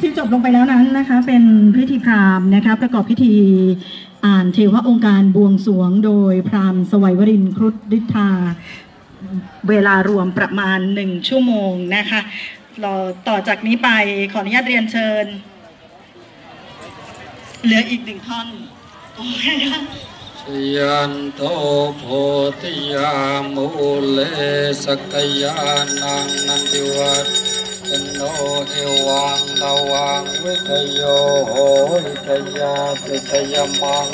ที่จบลงไปแล้วนั้นนะคะ เป็นพิธีพราหมณ์นะคะประกอบพิธีอ่านเทวะองค์การบวงสรวงโดยพราหมณ์สวัยวรินทร์ครุฑฤทธาเวลารวมประมาณหนึ่งชั่วโมงนะคะเราต่อจากนี้ไปขออนุญาตเรียนเชิญ เหลืออีกหนึ่งท่อนโอเคค่ะชยันโตโพธิยามูเลสกยานังนันติวัต ตโนเอวังนวังวิทโยโหวิทยาปิทยมัง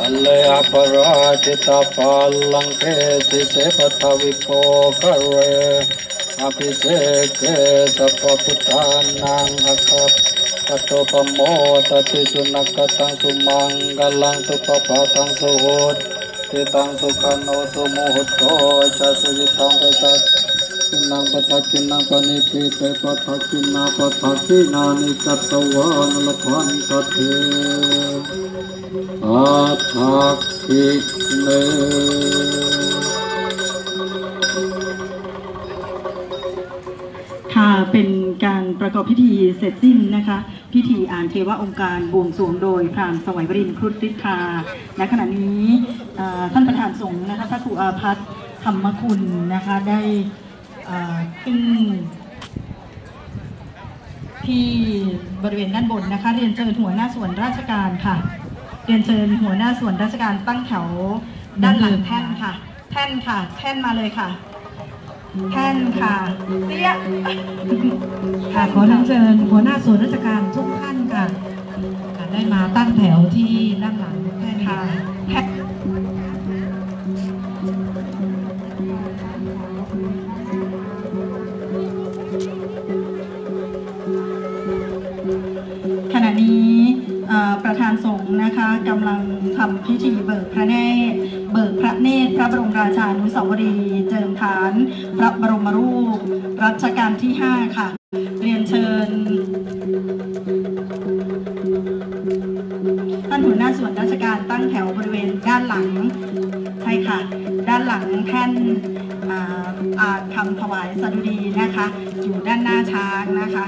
อัลเลอปราจิตาปัลลังเกสิเสปทวิโกเรอภิเสกเกสัพพุทธานังอัคคปัตโตปโมตติสุนักตังสุมังกลังสุปปะตังสุโหตติตังสุขันโนสุโมหุตโตจะสุจิตังไปตัด กินังปทักกินังปณิทิเตปทักกินาปทักกินานิจัตตวานลพันตเทอาทักขิเนค่ะเป็นการประกอบพิธีเสร็จสิ้นนะคะ พิธีอ่านเทวะองค์การบวงสรวงโดยพรามสวัยวรินครุฑฤทธาณขณะนี้ท่านประธานสงฆ์นะคะพระครูอาพัฒธรรมคุณนะคะได้ ขึ้นที่บริเวณด้านบนนะคะ เรียนเชิญหัวหน้าส่วนราชการค่ะ เรียนเชิญหัวหน้าส่วนราชการตั้งแถวด้านหลังแท่นค่ะ แท่นค่ะ แท่นมาเลยค่ะ แท่นค่ะเสียค่ะขอเรียนเชิญหัวหน้าส่วนราชการทุกท่านค่ะค่ะได้มาตั้งแถวที่ด้านหลังแท่นค่ะ ประธานสงฆ์นะคะกำลังทำพิธีเบิกพระเนตรเบิกพระเนตรพระบรมราชานุสาวรีย์เจิมฐาน พระบรมรูป รัชกาลที่ 5 ค่ะ เรียนเชิญ ท่านหัวหน้าส่วนราชการตั้งแถวบริเวณด้านหลัง ใช่ค่ะ ด้านหลังแท่น อาอ่านคำถวายสดุดีนะคะ อยู่ด้านหน้าช้างนะคะ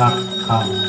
รัก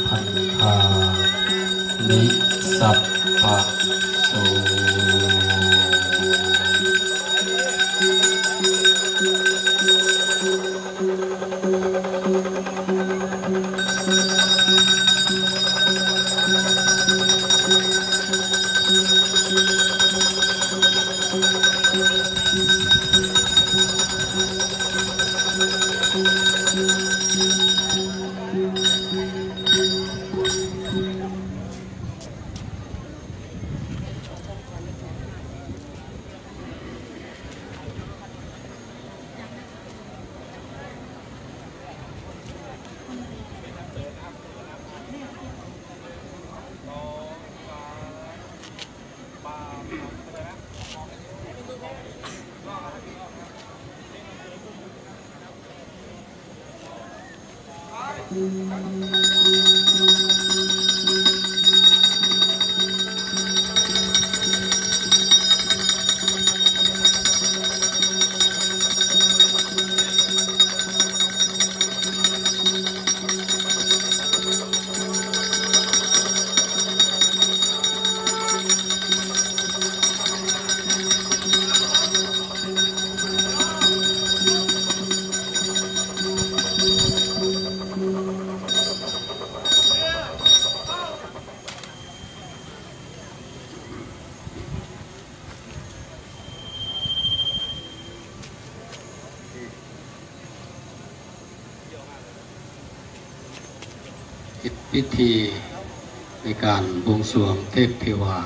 เทพเทวา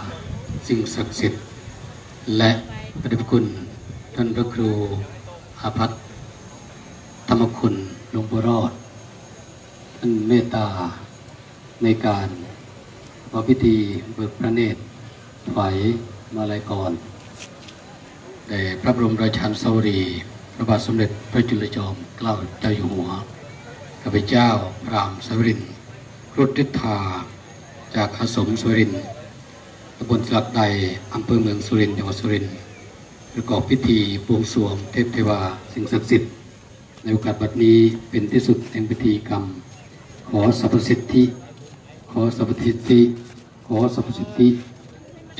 สิ่งศักดิ์สิทธิ์ และพระเดชพระคุณ ท่านพระครูอาพัฒธรรมคุณหลวงพ่อรอด ท่านเมตตาในการประกอบพิธีเบิกพระเนตรถวายมาลัยกรแด่พระบรมราชานุสาวรีย์พระบาทสมเด็จพระจุลจอมเกล้าเจ้าอยู่หัวข้าพเจ้าพรามสวรินทร์ครุฑทิธา จากอาสมสุรินทร์ตำบลสลักใดอำเภอเมืองสุรินทร์จังหวัดสุรินทร์ประกอบพิธีบวงสรวงเทพเทวาสิ่งศักดิ์สิทธิ์ในโอกาสบัดนี้เป็นที่สุดแห่งพิธีกรรม ขอสรรพสิทธิ ขอสรรพสิทธิ ขอสรรพสิทธิ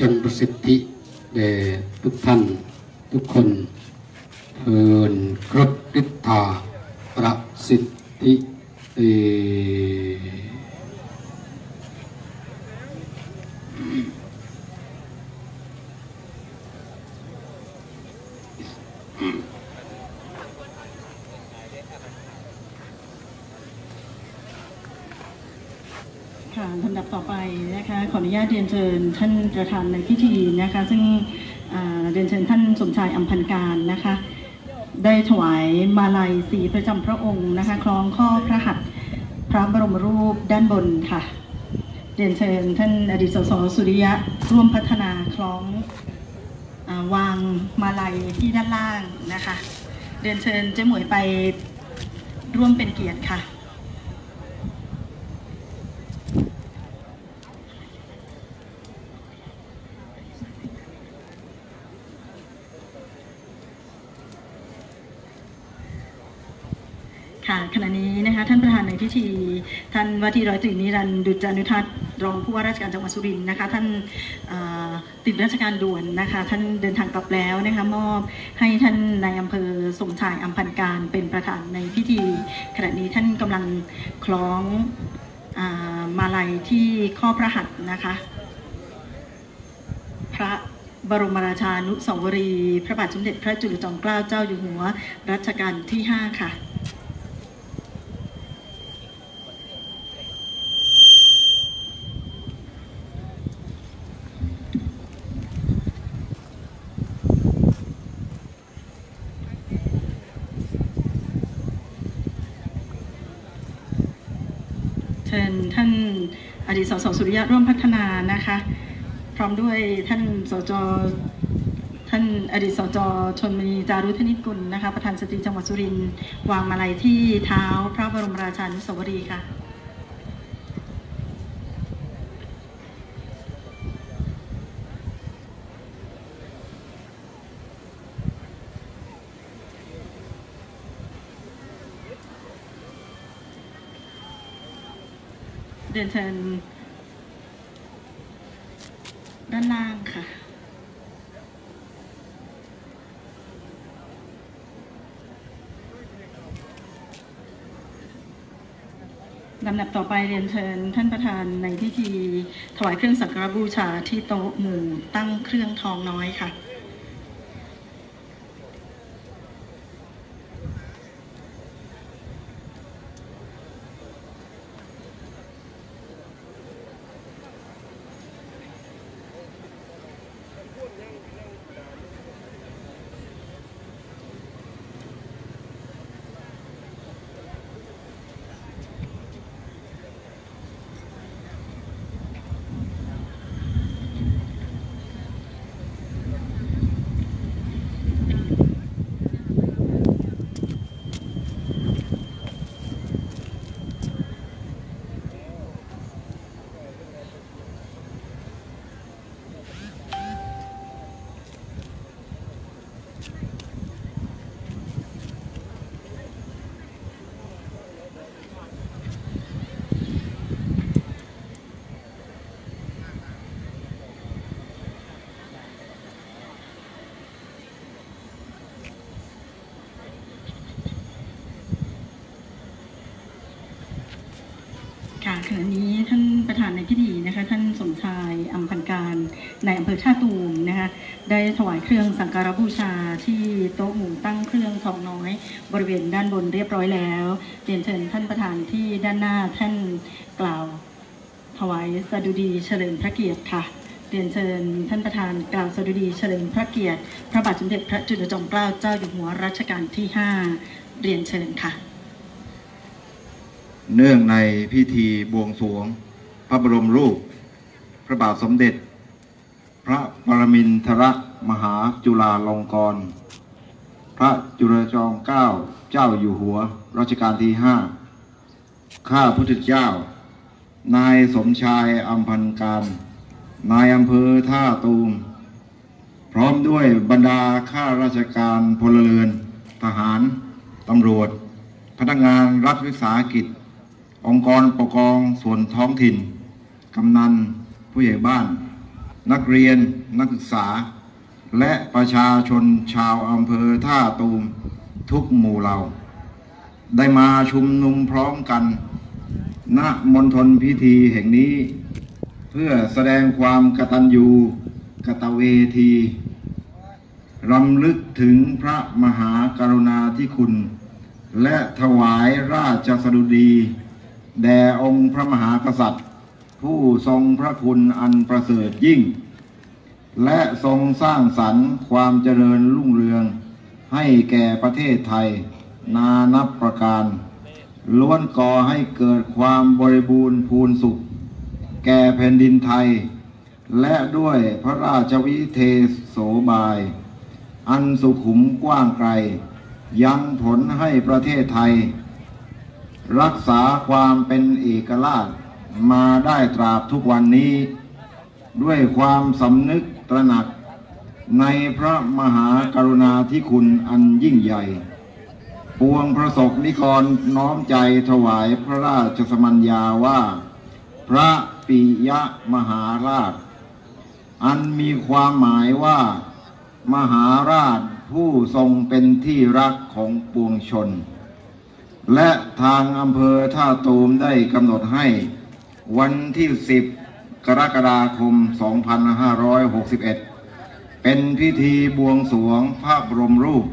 จงประสิทธิแด่ทุกท่านทุกคนเทินครบฤทธาประสิทธิเอ ค่ะลำดับต่อไปนะคะขออนุญาตเรียนเชิญท่านประธานในพิธีนะคะ ซึ่งเรียนเชิญท่านสมชายอัมพันการนะคะ ได้ถวายมาลัยสีประจำพระองค์นะคะ คล้องข้อพระหัตถ์พระบรมรูปด้านบนค่ะ เรียนเชิญท่านอดีตสสสุริยะร่วมพัฒนาคล้องอวางมาลัยที่ด้านล่างนะคะ เรียนเชิญเจ๊หมวยไปร่วมเป็นเกียรติค่ะขณะนี้นะคะท่านประธานใน พิธี ท่านว่าที่ร้อยตรีนิรันดร์ดุจานุทัศน์รองผู้ว่าราชการจังหวัดสุรินทร์นะคะ ท่านติดราชการด่วนนะคะ ท่านเดินทางกลับแล้วนะคะมอบให้ท่านนายอำเภอสมชายอัมพันการเป็นประธานในพิธี ขณะนี้ท่านกำลังคล้องพวงมาลัยที่ข้อพระหัตถ์นะคะ พระบรมราชานุสาวรีย์ พระบาทสมเด็จพระจุลจอมเกล้าเจ้าอยู่หัว รัชกาลที่ 5 ค่ะ เชิญท่านอ ดีตสสสุริยะร่วมพัฒนานะคะ พร้อมด้วยท่านสจท่านอดีตสจชนมณีจารุธนิตกุลนะคะประธานสตรีจังหวัดสุรินทร์วางมาลัยที่เท้าพระบรมราชานุสาวรีย์ค่ะ เดินเชิญด้านล่างค่ะ ลำดับต่อไปเรียนเชิญท่านประธานในพิธีถวายเครื่องสักการบูชาที่โต๊ะหมู่ตั้งเครื่องทองน้อยค่ะ ค่ะขณะนี้ท่านประธาน ในอำเภออท่าตูมนะคะได้ถวายเครื่องสังการบูชาที่โต๊ะหมู่ตั้งเครื่องทองน้อย บริเวณด้านบนเรียบร้อยแล้วเรียนเชิญท่านประธานที่ด้านหน้าท่านกล่าว ถวายสดุดีเฉลิมพระเกียรติค่ะเรียนเชิญท่านประธานกล่าวสดุดีเฉลิมพระเกียรติ พระบาทสมเด็จพระจุลจอมเกล้าเจ้าอยู่หัวรัชกาลที่ 5 เรียนเชิญค่ะ เนื่องในพิธีบวงสรวง พระบรมรูป พระบาทสมเด็จ พระปรมินทรมหาจุฬาลงกรณ์พระจุลจอมเกล้าเจ้าอยู่หัวรัชกาลที่ห้าข้าพุทธเจ้า นายสมชายอัมพันการ นายอำเภอท่าตูม พร้อมด้วยบรรดาข้าราชการพลเรือน ทหาร ตำรวจ พนักงานรัฐวิสาหกิจ องค์กรปกครองส่วนท้องถิ่น กำนัน ผู้ใหญ่บ้าน นักเรียนนักศึกษา และประชาชนชาวอำเภอท่าตูมทุกหมู่เหล่า ได้มาชุมนุมพร้อมกัน ณมณฑลพิธีแห่งนี้ เพื่อแสดงความกตัญญูกตเวทีรำลึกถึงพระมหากรุณาธิคุณ และถวายราชสดุดี แด่องค์พระมหากษัตริย์ ผู้ทรงพระคุณอันประเสริฐยิ่ง และทรงสร้างสรรค์ความเจริญรุ่งเรือง ให้แก่ประเทศไทย นานับประการ ล้วนก่อให้เกิดความบริบูรณ์พูนสุข แก่แผ่นดินไทย และด้วยพระราชวิเทโสบาย อันสุขุมกว้างไกล ยังผลให้ประเทศไทย รักษาความเป็นเอกราช มาได้ตราบทุกวันนี้ ด้วยความสำนึกตระหนักในพระมหากรุณาธิคุณอันยิ่งใหญ่ ปวงพระศกนิกรน้อมใจถวายพระราชสมัญญาว่า พระปิยมหาราช อันมีความหมายว่า มหาราชผู้ทรงเป็นที่รักของปวงชน และทางอำเภอท่าตูมได้กำหนดให้ วันที่ 10 กรกฎาคม 2561 เป็นพิธีบวงสรวงพระบรมรูป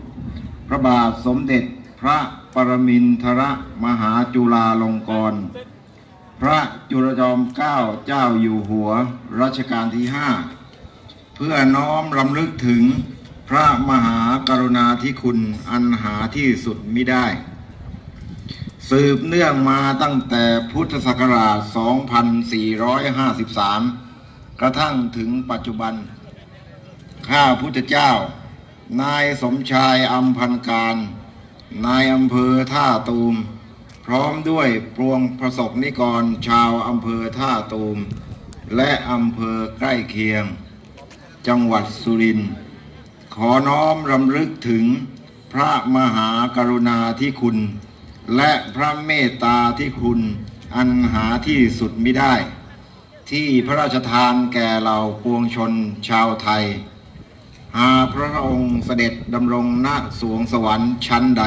พระบาทสมเด็จพระปรมินทรมหาจุฬาลงกรณ์พระจุลจอมเกล้าเจ้าอยู่หัวรัชกาลที่ห้าเพื่อน้อมรำลึกถึงพระมหากรุณาธิคุณอันหาที่สุดมิได้ สืบเนื่องมาตั้งแต่พุทธศักราช 2453 กระทั่งถึงปัจจุบัน ข้าพุทธเจ้า นายสมชายอัมพันการ นายอำเภอท่าตูม พร้อมด้วยปวงประสบนิกรชาวอำเภอท่าตูม และอำเภอใกล้เคียง จังหวัดสุรินทร์ ขอน้อมรำลึกถึงพระมหากรุณาธิคุณ และพระเมตตาที่คุณอันหาที่สุดมิได้ ที่พระราชทานแก่เหล่าปวงชนชาวไทย หาพระองค์เสด็จดำรงณสวงสวรรค์ชั้นใด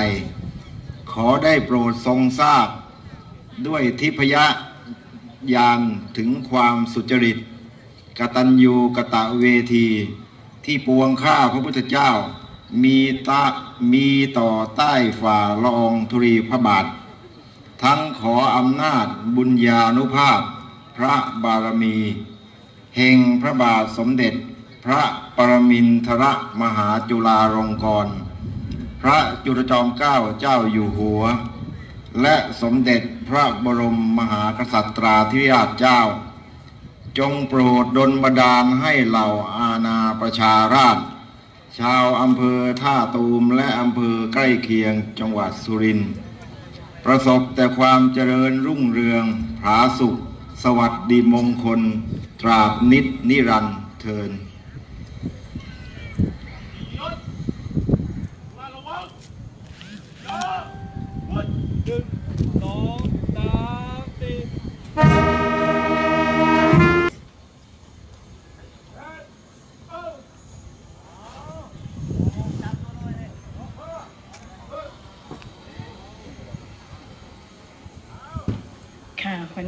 ขอได้โปรดทรงทราบ ด้วยทิพยญาณถึงความสุจริตกตัญญูกตะเวที ที่ปวงข้าพระพุทธเจ้า มีตามีต่อใต้ฝ่าละองธุรีพระบาท ทั้งขออำนาจบุญญานุภาพ พระบารมีแห่งพระบาทสมเด็จ พระปรมินทรมหาจุฬาลงกรณพระจุลจอมเกล้าเจ้าอยู่หัว และสมเด็จพระบรมมหากษัตราธิราชเจ้า จงโปรดดลบันดาลให้เหล่าอาณาประชาราษฎร ชาวอำเภอท่าตูมและอำเภอใกล้เคียงจังหวัดสุรินทร์ประสบแต่ความเจริญรุ่งเรืองผาสุข สวัสดีมงคล ตราบนิดนิรันดร์เทิน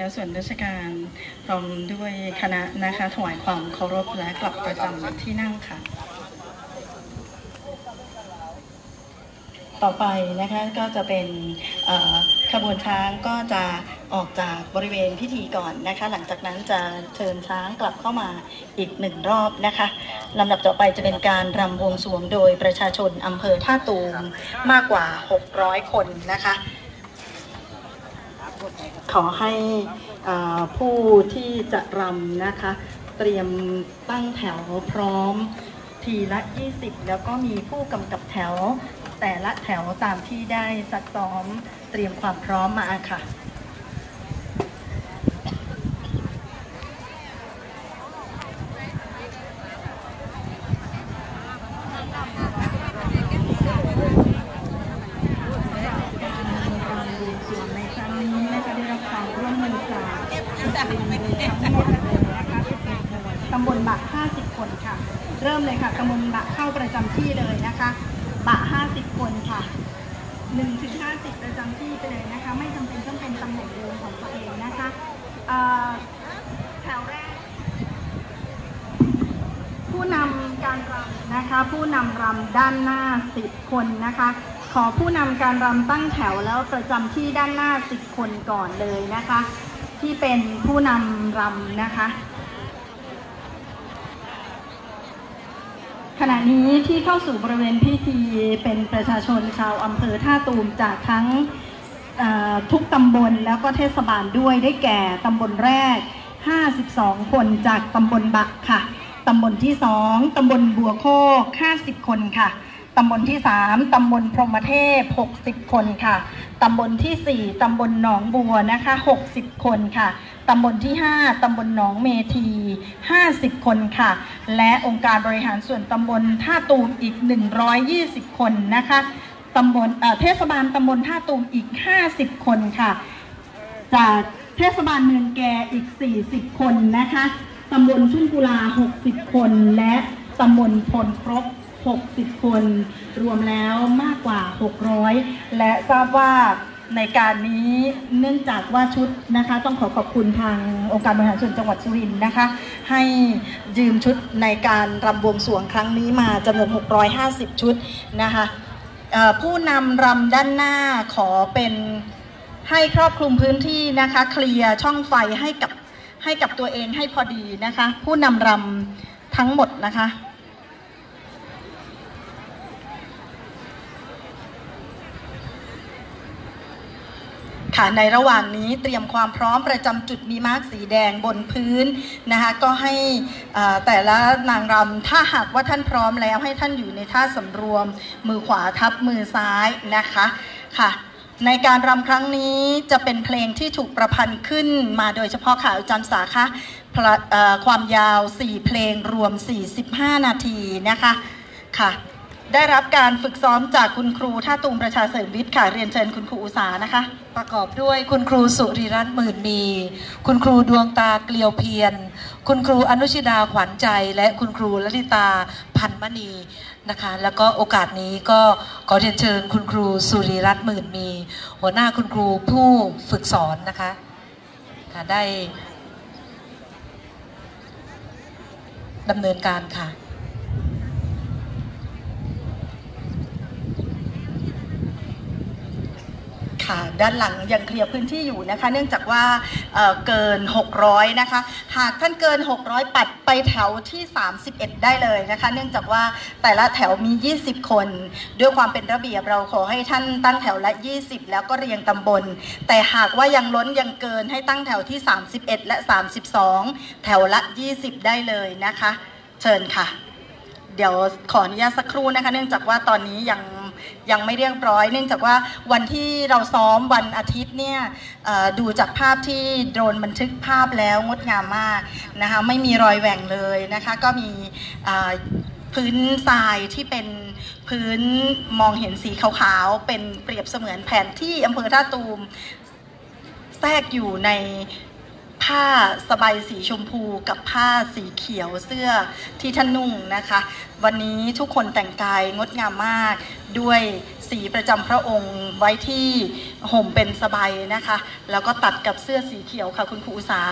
ค่ะค่ะหัวส่วนราชการพร้อมด้วยคณะนะคะถวายความเคารพและกลับประจำที่นั่งค่ะ ต่อไปนะคะก็จะเป็นขบวนช้างก็จะออกจากบริเวณพิธีก่อนนะคะ หลังจากนั้นจะเชิญช้างกลับเข้ามาอีกหนึ่งรอบนะคะลำดับต่อไปจะเป็นการรำวงสวงโดยประชาชนอำเภอท่าตูมมากกว่า 600 คนนะคะ ขอให้เอ่อผู้ที่จะรำนะคะ เตรียมตั้งแถวพร้อมทีละ 20 แล้วก็มีผู้กำกับแถว แต่ละแถวตามที่ได้ซัดซ้อมเตรียมความพร้อมมาค่ะ ส่วนในครั้งนี้นะคะได้รับความร่วมมือจากตำบลบะ50 คนค่ะ เริ่ มเลยค่ะตำบลบะเข้าประจำที่เลยนะคะบะ50 คนค่ะ1ถึง50 ประจำที่ไปเลยนะคะ ไม่จำเป็นต้องเป็นตำแหน่งเดิมของตัวเองนะคะแถวแรก ผู้นำการรำนะคะ ผู้นำรำด้านหน้า 10 คนนะคะ ขอผู้นำการรำตั้งแถวแล้วประจำที่ด้านหน้า 10 คนก่อนเลยนะคะ ที่เป็นผู้นำรำนะคะ ขณะนี้ที่เข้าสู่บริเวณพิธีเป็นประชาชนชาวอำเภอท่าตูมจากทั้งทุกตำบลแล้วก็เทศบาลด้วยได้แก่ตำบลแรก 52 คนจากตำบลบักค่ะ ตำบลที่ 2 ตำบลบัวโคก 50 คนค่ะ ตำบลที่ 3 ตำบลพรหมเทพ 60 คนค่ะ ตำบลทีสี่4 ตำบลหนองบัวนะคะ 60 คนค่ะ ตำบลที่ 5 ตำบลหนองเมที 50 คนค่ะ และองค์การบริหารส่วนตำบลท่าตูมอีก 120 คนนะคะตำบลเอ่อเทศบาลตำบลท่าตูมอีก 50 คนค่ะ จากเทศบาลเมืองแกอีก 40 คนนะคะ ตำบลชุ่มกุลา 60 คน และตำบลพลครบ 60 คน รวมแล้วมากกว่า 600 และทราบว่า ในการนี้เนื่องจากว่าชุดนะคะ ต้องขอขอบคุณทางองค์การบริหารส่วนจังหวัดสุรินทร์นะคะ ให้ยืมชุดในการรำบวงสรวงครั้งนี้มาจำนวน 650 ชุดนะคะผู้นำรำด้านหน้าขอเป็นให้ครอบคลุมพื้นที่นะคะ เคลียร์ช่องไฟให้กับให้กับตัวเองให้พอดีนะคะ ผู้นำรำทั้งหมดนะคะ ค่ะในระหว่างนี้เตรียมความพร้อมประจำจุดมีมาร์กสีแดงบนพื้นนะคะก็ให้แต่ละนางรำถ้าหากว่าท่านพร้อมแล้วให้ท่านอยู่ในท่าสำรวม มือขวาทับมือซ้ายนะคะค่ะในการรำครั้งนี้จะเป็นเพลงที่ถูกประพันธ์ขึ้นมาโดยเฉพาะค่ะอาจารย์สาคะพระความยาว 4 เพลงรวม 45 นาทีนะคะค่ะ ได้รับการฝึกซ้อมจากคุณครูท่าตูมประชาเสริมวิทย์ค่ะ เรียนเชิญคุณครูอุสานะคะ ประกอบด้วยคุณครูสุริรัตน์หมื่นมี คุณครูดวงตาเกลียวเพียร คุณครูอนุชิดาขวัญใจ และคุณครูลลิตาพันมณีนะคะ แล้วก็โอกาสนี้ก็ขอเรียนเชิญคุณครูสุริรัตน์หมื่นมี หัวหน้าคุณครูผู้ฝึกสอนนะคะค่ะได้ดำเนินการค่ะ ค่ะ ด้านหลังยังเคลียร์พื้นที่อยู่นะคะ เนื่องจากว่าเอ่อเกิน 600 นะคะ หากท่านเกิน 600 ปัดไปแถวที่ 31 ได้เลยนะคะ เนื่องจากว่าแต่ละแถวมี 20 คน ด้วยความเป็นระเบียบเราขอให้ท่านตั้งแถวละ 20 แล้วก็เรียงตำบล แต่หากว่ายังล้นยังเกินให้ตั้งแถวที่ 31 และ 32 แถวละ 20 ได้เลยนะคะ เชิญค่ะ เดี๋ยวขออนุญาตสักครู่นะคะ เนื่องจากว่าตอนนี้ยัง ยังไม่เรียบร้อย เนื่องจากว่าวันที่เราซ้อมวันอาทิตย์เนี่ยดูจากภาพที่โดรนบันทึกภาพแล้วงดงามมากนะคะไม่มีรอยแหว่งเลยนะคะก็มีพื้นทรายที่เป็นพื้นมองเห็นสีขาวๆ เป็นเปรียบเสมือนแผนที่อำเภอท่าตูมแทรกอยู่ใน ผ้าสบายสีชมพูกับผ้าสีเขียวเสื้อที่ท่านนุ่งนะคะ วันนี้ทุกคนแต่งกายงดงามมากด้วยสีประจำพระองค์ไว้ที่ห่มเป็นสบายนะคะ แล้วก็ตัดกับเสื้อสีเขียวค่ะคุณครูอุษา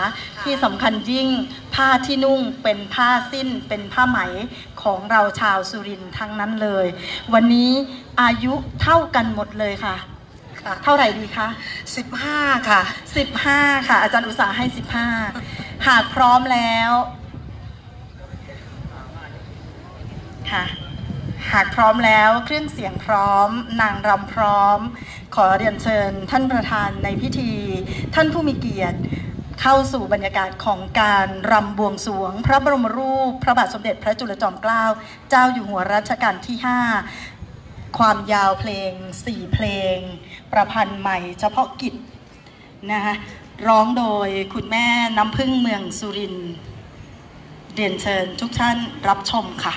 ที่สำคัญยิ่งผ้าที่นุ่งเป็นผ้าสิ้นเป็นผ้าไหมของเราชาวสุรินทร์ทั้งนั้นเลย วันนี้อายุเท่ากันหมดเลยค่ะ ค่ะ เท่าไหร่ดีคะ 15 ค่ะ 15 ค่ะ อาจารย์อุตสาห์ให้ 15 หากพร้อมแล้ว ค่ะ หากพร้อมแล้วเครื่องเสียงพร้อม นางรำพร้อม ขอเรียนเชิญ ท่านประธานในพิธี ท่านผู้มีเกียรติเข้าสู่บรรยากาศของการรำบวงสรวง พระบรมรูป พระบาทสมเด็จพระจุลจอมเกล้าเจ้าอยู่หัวรัชกาลที่ 5 ความยาวเพลง 4 เพลง ประพันธ์ใหม่เฉพาะกิจนะคะร้องโดยคุณแม่น้ำพึ่งเมืองสุรินเรียนเชิญทุกท่านรับชมค่ะ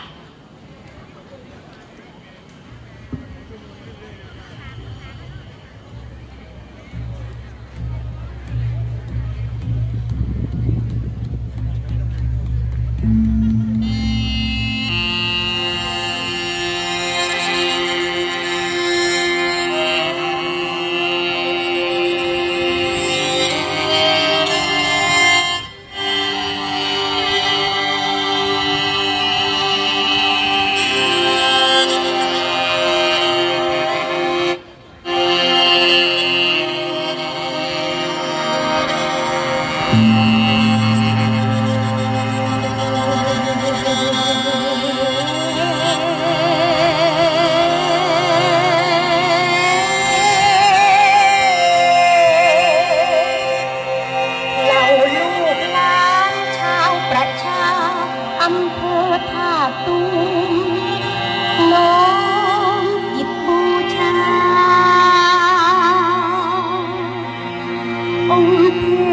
อ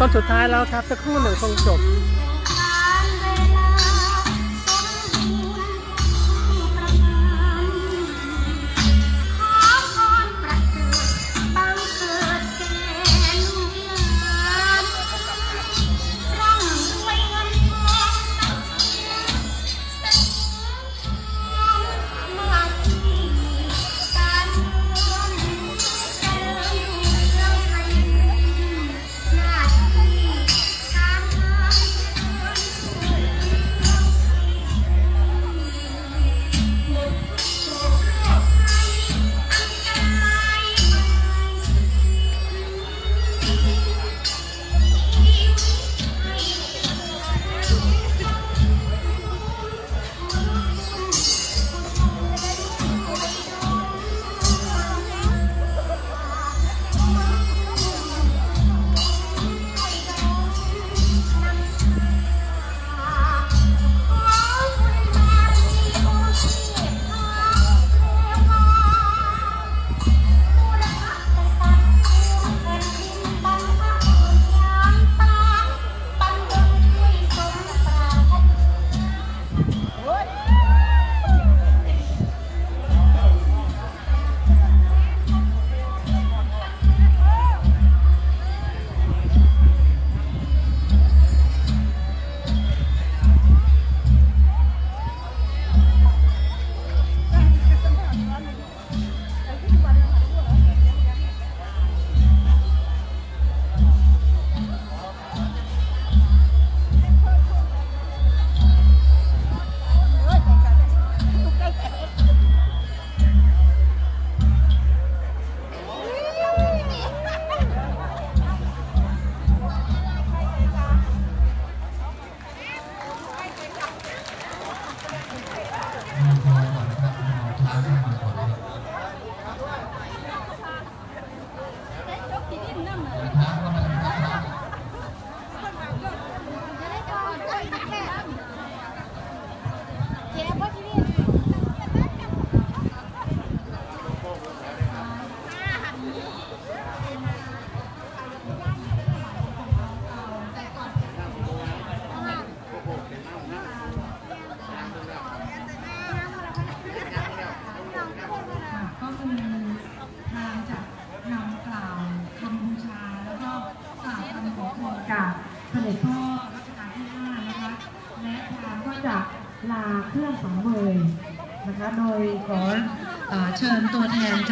ตอนสุดท้ายแล้วครับสักครู่หนึ่งคงจบ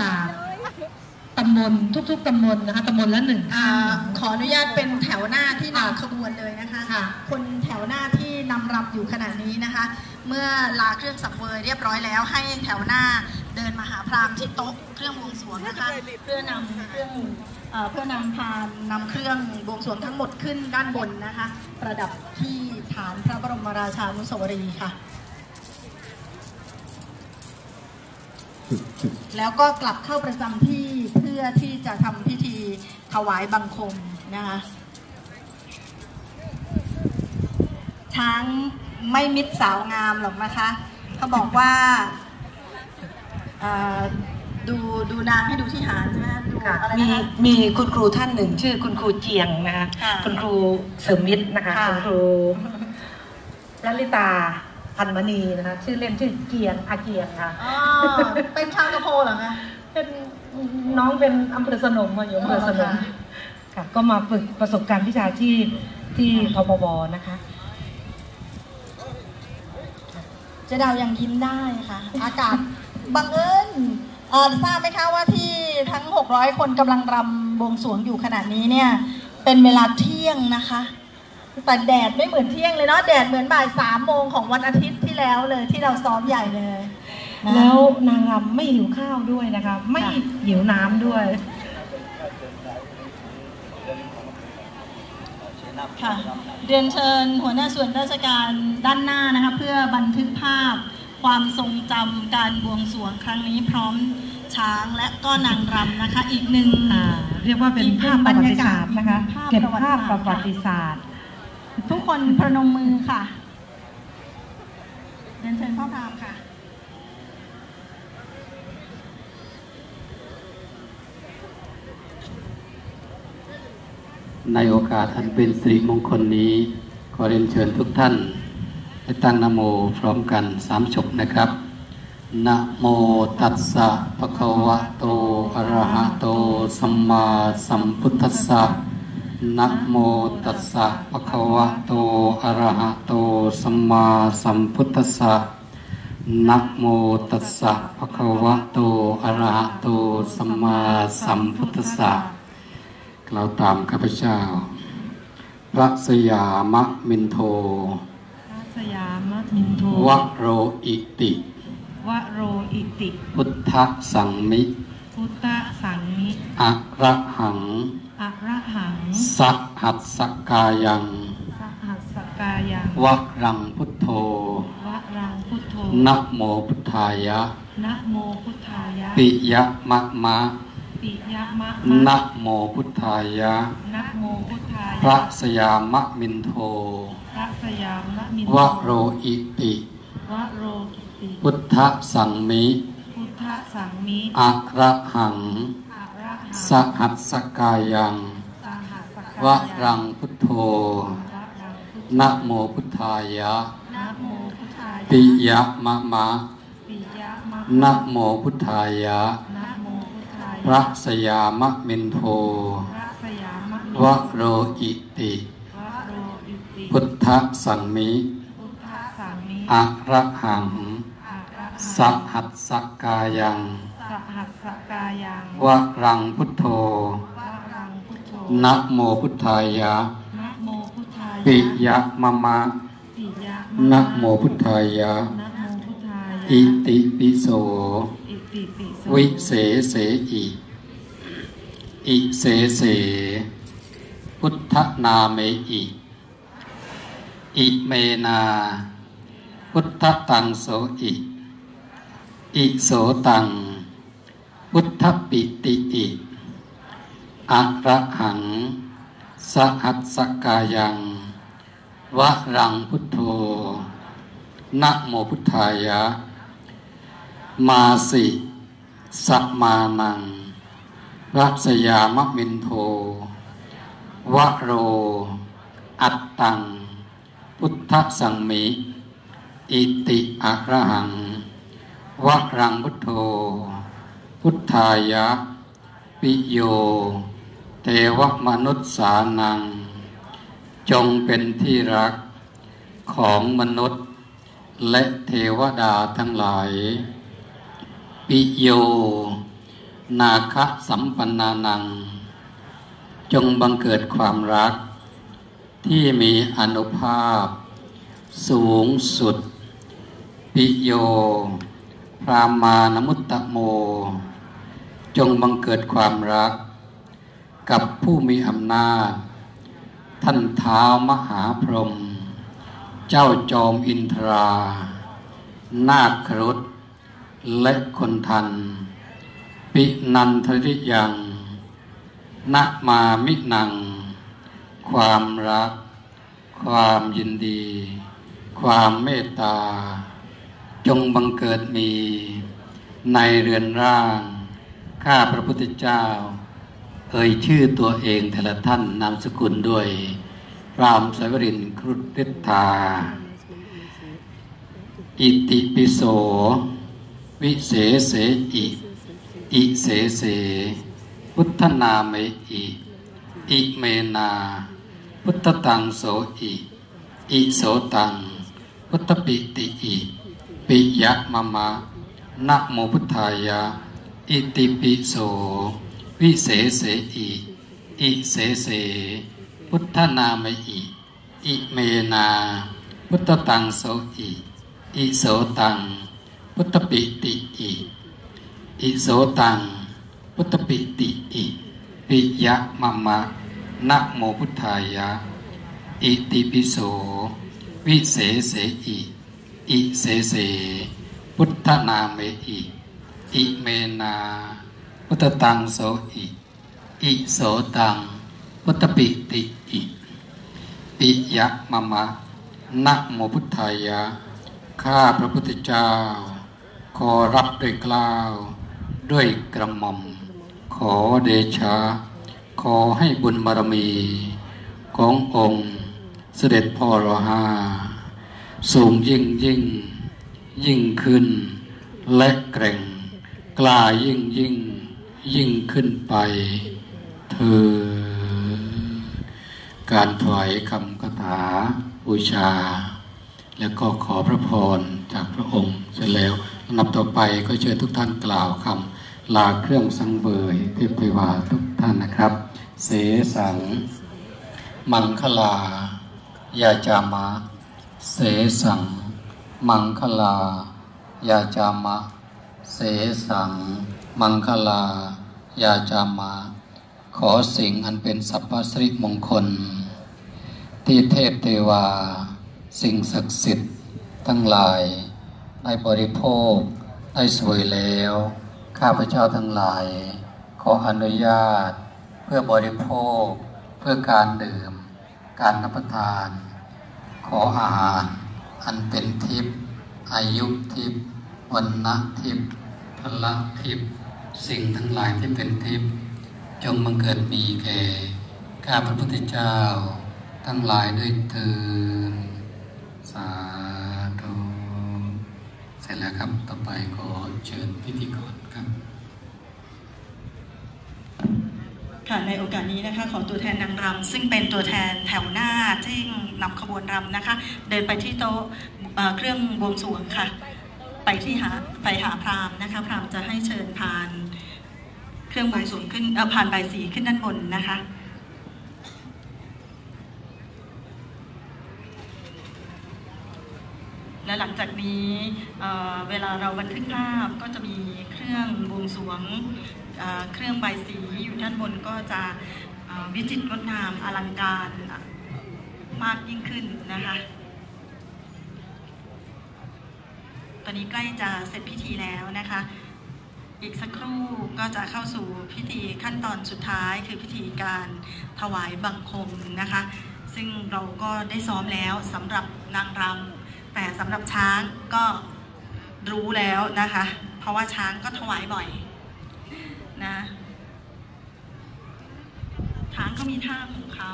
จากตำบลทุก ๆตำบลนะคะตำบลละหนึ่งขออนุญาตเป็นแถวหน้าที่นำขบวนเลยนะคะค่ะ คนแถวหน้าที่นำรับอยู่ขณะนี้นะคะ เมื่อลาเครื่องสับเวยเรียบร้อยแล้ว ให้แถวหน้าเดินมาหาพราหมณ์ที่โต๊ะเครื่องบวงสรวงนะคะเพื่อนำเครื่องเพื่อนำพานนำเครื่องบวงสรวงทั้งหมดขึ้นด้านบนนะคะ ประดับที่ฐานพระบรมราชานุสาวรีย์ค่ะ แล้วก็กลับเข้าประจำที่เพื่อที่จะทำพิธีถวายบังคมนะคะช้างไม่มิดสาวงามหรอกนะคะเขาบอกว่าเอ่อดูดูนางให้ดูที่หางใช่ไหมคะดูค่ะอะไรมีนะคะ มีคุณครูท่านหนึ่งชื่อคุณครูเจียงนะคะค่ะคุณครูเสริมมิตรนะคะค่ะ คุณครูลลิตา พันมณีนะคะชื่อเล่นชื่อเกียงอาเกียงค่ะอ๋อเป็นชาวกระโพเหรอคะเป็นน้องเป็นอำเภอสนมมาอยู่อำเภอสนมอ๋อค่ะค่ะก็มาฝึกประสบการณ์วิชาชีพที่ทบวนะคะ เจ๊ดาวยังยิ้มได้ค่ะ อากาศบังเอิญเอ่อทราบไหมคะว่าที่ทั้ง 600 คนกำลังรำบวงสรวงอยู่ขณะนี้เนี่ย เป็นเวลาเที่ยงนะคะ แต่แดดไม่เหมือนเที่ยงเลยเนาะแดดเหมือนบ่ายสามโมงของวันอาทิตย์ที่แล้วเลยที่เราซ้อมใหญ่เลยนะแล้วนางรำไม่หิวข้าวด้วยนะคะไม่หิวน้ำด้วยค่ะเรียนเชิญหัวหน้าส่วนราชการด้านหน้านะคะเพื่อบันทึกภาพความทรงจำการบวงสรวงครั้งนี้พร้อมช้างและก็นางรำนะคะ อีกหนึ่งอ่าเรียกว่าเป็นภาพประวัติศาสตร์นะคะภาพเก็บประวัติภาพศาสตร์ประวัติศาสตร์ ทุกคนประนมมือค่ะเรียนเชิญพ่อพามค่ะ ในโอกาสอันเป็นสิริมงคลนี้ ขอเรียนเชิญทุกท่านได้ตั้งนโมพร้อมกันสามจบนะครับนะโมตัสสะภะคะวะโตอะระหะโตสัมมาสัมพุทธัสสะ นะโมตัสสะภะคะวะโต อะระหะโต สัมมาสัมพุทธัสสะนะโมตัสสะภะคะวะโต อะระหะโต สัมมาสัมพุทธัสสะกล่าวตามข้าพเจ้า พระสยามะมินโทพระสยามมินโทวโรอิติวโรอิติ พุทธสังมิ พุทธสังมิอะระหัง อะระหัง สักหัสสกายัง สหัสสกายังวรังพุทโธวรังพุทโธนะโมพุทธายะ นะโมพุทธายะ ปิยะมะมะ ปิยมะนะโมพุทธายะ นะโมพุทธายะ พระสยามะมินโท พระสยามมินวโทโรอิติวโรกิติ พุทธสังมิ พุทธสังมิอะระหังอะระหัง สหัสสกายังสหัสสกายังวรังพุทโธวรังพุทโธนะโมพุทธายะนะโมพุทธายะปิยะมะมะปิยมะนะโมพุทธายะนะโมพุทธายะพระสยามะมินโทพระสยามมิวโรอิติวโรอิติพุทธสังมิพุทธสังมิอะระหังอะระสหังหัสสกายัง สหัสสกายังวรังพุทโธวรังพุทโธนะโมพุทธายะ นะโมพุทธายะปิยะมะมะ ปิยะนะโมพุทธายะ นะโมพุทธายะอิติปิโส อิติปิโสวิเสเสอิอิเสเส พุทธนาเมอิอิเมนา พุทธตังโสอิ อิโสตัง พุทธปิติอิอะระหัง สหัสสกายังวะรังพุทโธนะโมพุทธายะ มาสิสัมมานัง รัสยามมินโทวะโร อัตตัง พุทธสังมิ อิติอะระหังวะรังพุทโธ พุทธายะปิโย เทวมนุษย์สานัง จงเป็นที่รักของมนุษย์ และเทวดาทั้งหลาย ปิโย นาคะสัมปันนานัง จงบังเกิดความรัก ที่มีอนุภาพ สูงสุด ปิโย พรามานมุตตะโม จงบังเกิดความรัก กับผู้มีอำนาจ ท่านเท้ามหาพรหมเจ้าจอมอินทรา นาครุฑและคนทัน ปินันทริยังนะมามินัง ความรัก ความยินดี ความเมตตา จงบังเกิดมี ในเรือนร่าง ข้าพระพุทธเจ้า เอ่ยชื่อตัวเองแต่ละท่านนามสกุลด้วยรามสวรินครุฑฤทธา อิติปิโส วิเศเสอิ อิเสเส พุทธนาเมอิ อิเมนา พุทธตังโสอิ อิโสตัง พุทธปิติอิ ปิยะมะมะนะโมพุทธายะ อิติปิโส วิเศเสอิอิเสเส พุทธนามอิอิเมนา พุทธตังโสอิอิโสตัง พุทธปิติอิอิโสตัง พุทธปิติอิปิยะมะมะนะโมพุทธายะ อิติปิโส วิเศเสอิอิเสเส พุทธนามอิ อิเมนาพุทธตังโสอิอิโสตังพุทธปิติอิปิยะมะมะนะโมพุทธายะข้าพระพุทธเจ้า ขอรับด้วยกล้าว ด้วยกระหม่อม ขอเดชะ ขอให้บุญบารมี ขององค์เสด็จพ่อรหาสูงยิ่งยิ่ง ยิ่งขึ้น และแกร่ง กล้ายิ่งยิ่งยิ่งขึ้นไปเธอ การถวายคำคาถาบูชา แล้วก็ขอพระพรจากพระองค์เสร็จแล้วลำดับต่อไปก็เชิญทุกท่านกล่าวคำลาเครื่องสังเวยเทพเทวาทุกท่านนะครับ เสสัง มังคลา ยาจามะ เสสัง มังคลา ยาจามะ เสสัง มังคลา ยาจามะขอสิ่งอันเป็นสัพพสิริมงคล ที่เทพเทวา สิ่งศักดิ์สิทธิ์ทั้งหลาย ได้บริโภค ได้สวยแล้ว ข้าพเจ้าทั้งหลาย ขออนุญาต เพื่อบริโภค เพื่อการดื่ม การรับประทาน ขออาหารอันเป็นทิพย์อายุทิพย์ วันนะทิพย์พละทิพย์สิ่งทั้งหลายที่เป็นทิพย์จงบังเกิดมีแก่ข้าพระพุทธเจ้า ทั้งหลายด้วยเถิดสาธุเสร็จแล้วครับ ต่อไปขอเชิญพิธีกรครับค่ะในโอกาสนี้นะคะขอตัวแทนนางรำซึ่งเป็นตัวแทนแถวหน้าที่นำขบวนรำนะคะ เดินไปที่โต๊ะเอ่อเครื่องบวงสรวงค่ะ ไปที่หาไปหาพราหมณ์นะคะพราหมณ์จะให้เชิญพานเครื่องบวงสรวงขึ้นเอ่อผ่านใบสีขึ้นด้านบนนะคะและหลังจากนี้เอ่อเวลาเราบันทึกภาพก็จะมีเครื่องบวงสรวงเเครื่องใบสีอยู่ด้านบนก็จะวิจิตรงดงามอลังการมากยิ่งขึ้นนะคะ ตอนนี้ใกล้จะเสร็จพิธีแล้วนะคะ อีกสักครู่ก็จะเข้าสู่พิธีขั้นตอนสุดท้าย คือพิธีการถวายบังคมนะคะ ซึ่งเราก็ได้ซ้อมแล้วสำหรับนางรำแต่สำหรับช้างก็รู้แล้วนะคะ เพราะว่าช้างก็ถวายบ่อยนะช้างก็มีท่าของเขา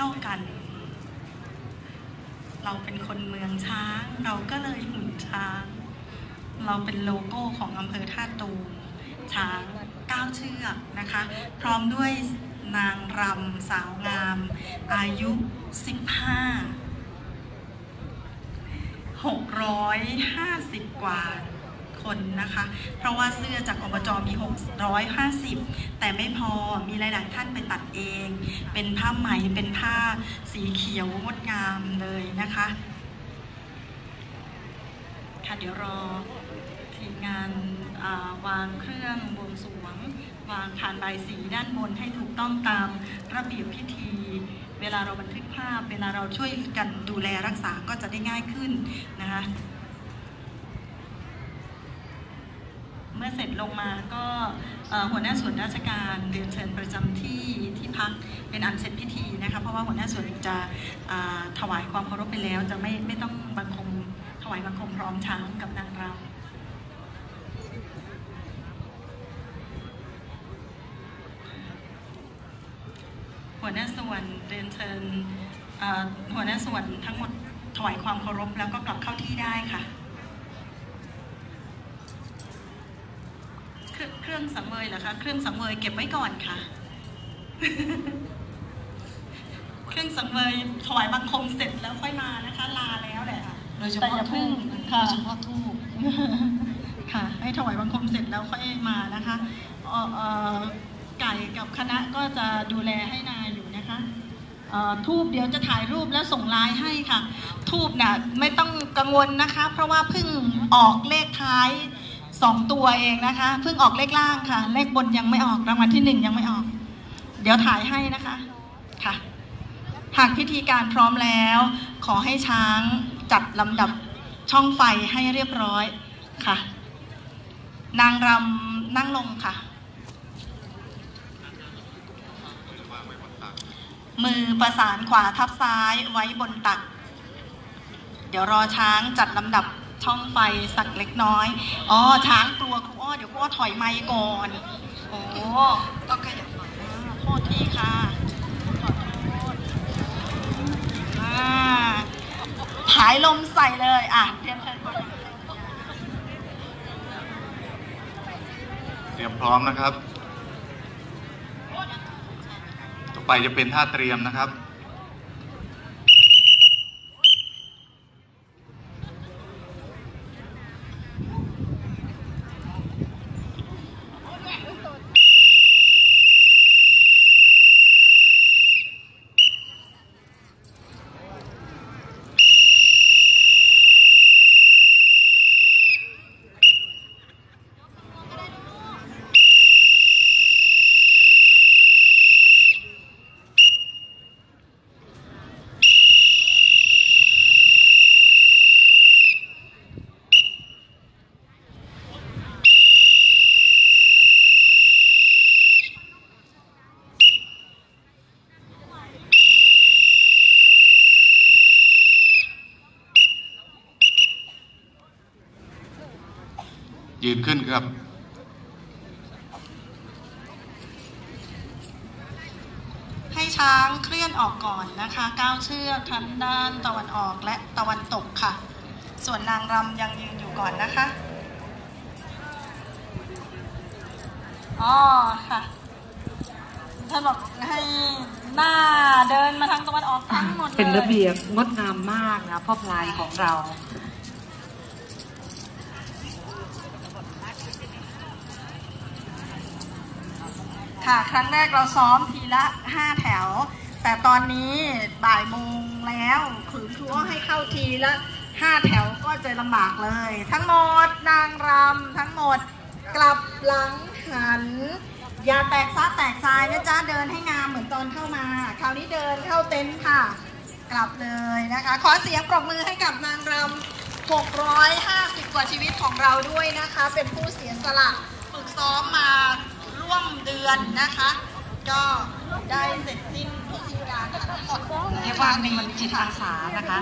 ท่ากัน เราเป็นคนเมืองช้าง เราก็เลยหุ่นช้าง เราเป็นโลโก้ของอำเภอท่าตูมช้างก้าเชือกนะคะ พร้อมด้วยนางรำสาวงาม อายุ 15 650 กว่า คนนะคะ เพราะว่าเสื้อจากอบจมี 650 แต่ไม่พอมีหลายๆท่านไปตัดเอง เป็นผ้าไหมเป็นผ้าสีเขียวงดงามเลยนะคะค่ะเดี๋ยวรอทีมงานาวางเครื่องบวงสรวง วางผ่านใบสีด้านบนให้ถูกต้องตามระเบียบพิธี เวลาเราบันทึกภาพ เวลาเราช่วยกันดูแลรักษาก็จะได้ง่ายขึ้นนะคะ เมื่อเสร็จลงมาก็หัวหน้าส่วนราชการเรียนเชิญประจำที่ที่พักเป็นอันเสร็จพิธีนะคะเพราะว่าหัวหน้าส่วนจะถวายความเคารพไปแล้ว จะไม่ไม่ต้องบังคมถวายบังคมพร้อมช้างกับนางรำหัวหน้าส่วนเรียนเชิญหัวหน้าส่วนทั้งหมดถวายความเคารพแล้วก็กลับเข้าที่ได้ค่ะ เค รื่องเครื่องสังเวยเหรอคะเครื่องสังเวยเก็บไว้ก่อนค่ะ เครื่องสังเวยถวายบังคมเสร็จแล้วค่อยมานะคะ ลาแล้วแหละค่ะโดยเฉแต่พาะอย่าทูเพิ่งบโดค่ะยเฉพาะทูบค่ะ ให้ถวายบังคมเสร็จแล้วค่อยมานะคะเอ่อเอ่อไก่กับคณะก็จะดูแลให้นายอยู่นะคะเอ่อทูบเดี๋ยวจะถ่ายรูปแล้วส่งไลน์ให้ค่ะ ทูบน่ะไม่ต้องกังวลนะคะ เพราะว่าเพิ่งออกเลขท้าย สองตัวเองนะคะเพิ่งออกเลขล่างค่ะ เลขบนยังไม่ออกรางวัลที่หนึ่งยังไม่ออก เดี๋ยวถ่ายให้นะคะค่ะ หากพิธีการพร้อมแล้ว ขอให้ช้างจัดลำดับช่องไฟให้เรียบร้อยค่ะ นางรำนั่งลงค่ะ มือประสานขวาทับซ้ายไว้บนตัก เดี๋ยวรอช้างจัดลำดับ ช่องไฟสักเล็กน้อย อ๋อ ช้างกลัวครูอ้อ เดี๋ยวครูอ้อถอยไมค์ก่อน โอ้ต้องขยับหน่อยอ่าโทษทีค่ะขอโทษอ่าผายลมใส่เลย อะเตรียมเชิญก่อนเตรียมพร้อมนะครับ ต่อไปจะเป็นท่าเตรียมนะครับ ยืนขึ้นครับ ให้ช้างเคลื่อนออกก่อนนะคะก้าวเชือกทั้งด้านตะวันออกและตะวันตกค่ะ ส่วนนางรำยังยืนอยู่ก่อนนะคะอ๋อค่ะท่านบอกให้หน้าเดินมาทางตะวันออกทั้งหมดเลยเป็นระเบียบงดงามมากนะพ่อพลายของเรา ค่ะ ครั้งแรกเราซ้อมทีละ 5 แถว แต่ตอนนี้บ่ายโมงแล้วขืนครูอ้อให้เข้าทีละ 5 แถวก็จะลำบากเลย ทั้งหมดนางรำทั้งหมดกลับหลังหัน อย่าแตกซ้าแตกทรายนะจ๊ะเดินให้งามเหมือนตอนเข้ามา คราวนี้เดินเข้าเต็นท์ค่ะ กลับเลยนะคะ ขอเสียงปรบมือให้กับนางรำ650 กว่าชีวิตของเราด้วยนะคะ เป็นผู้เสียสละฝึกซ้อมมา เดือนนะคะ ก็ได้เสร็จสิ้นพิธีการทั้งหมดเรียกว่ามีจิตอาสานะคะ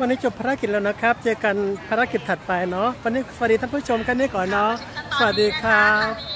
วันนี้จบภารกิจแล้วนะครับ เจอกันภารกิจถัดไปเนาะวันนี้สวัสดีท่านผู้ชมกันนี้ก่อนเนาะสวัสดีครับตอนนี้